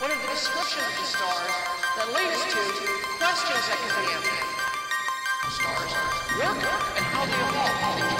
One of the descriptions of the stars that lead us to questions that can be answered. Stars work and how they evolve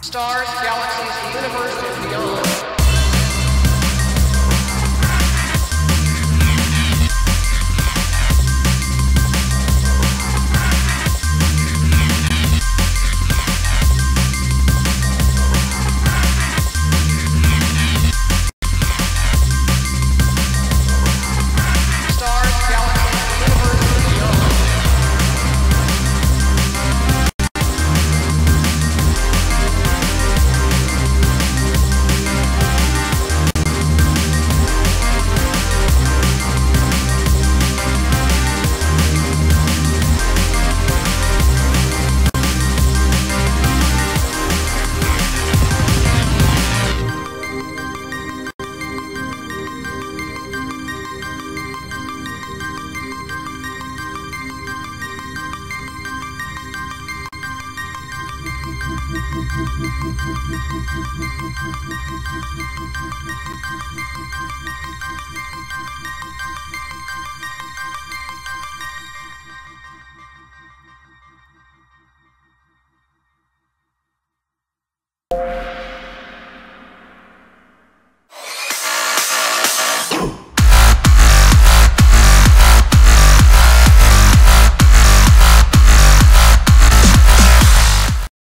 Stars, galaxies, the universe, and beyond. Thank